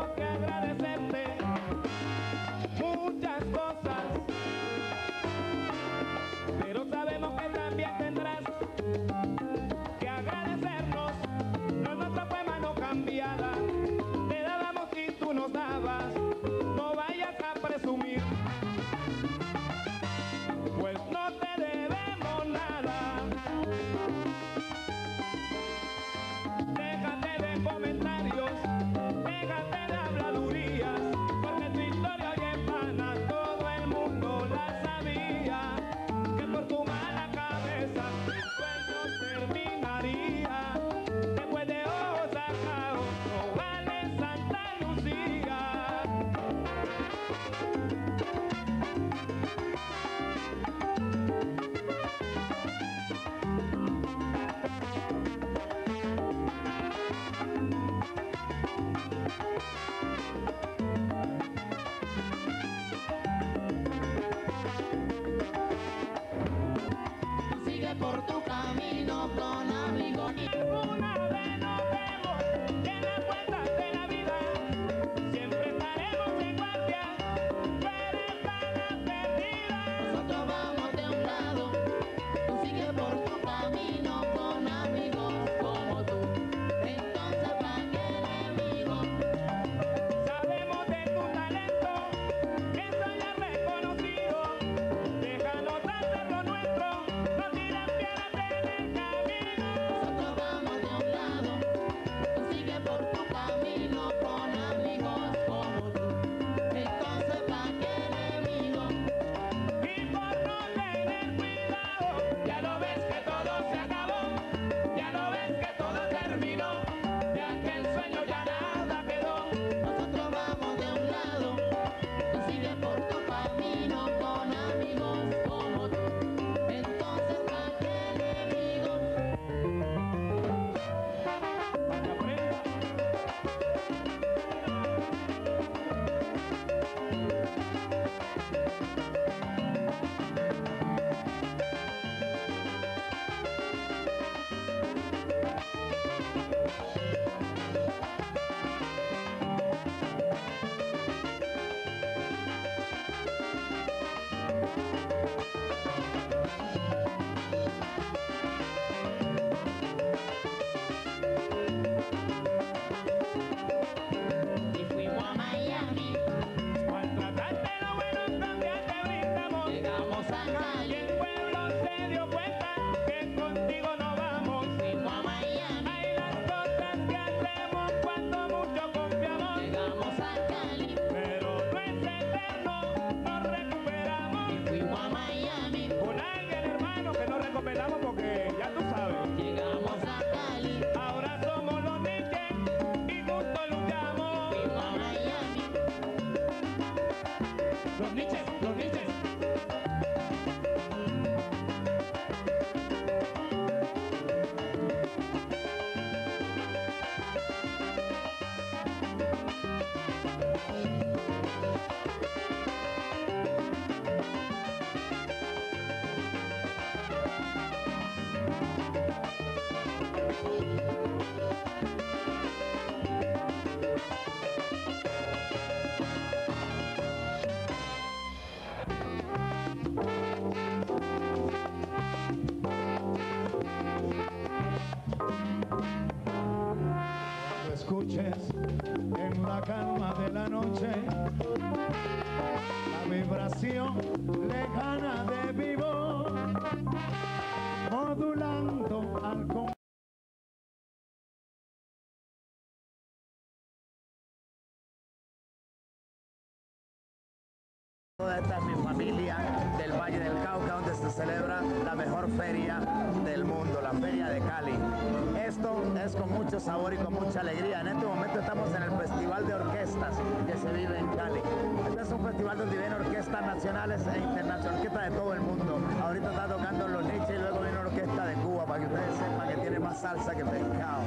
Come on. noche la vibración lejana de vivo modulando al con Esta es mi familia del Valle del Cauca, donde se celebra la mejor feria del mundo, la Feria de Cali es con mucho sabor y con mucha alegría. En este momento estamos en el Festival de Orquestas que se vive en Cali. Este es un festival donde vienen orquestas nacionales e internacionales, orquestas de todo el mundo. Ahorita está tocando los Nietzsche y luego viene una orquesta de Cuba para que ustedes sepan que tiene más salsa que pescado.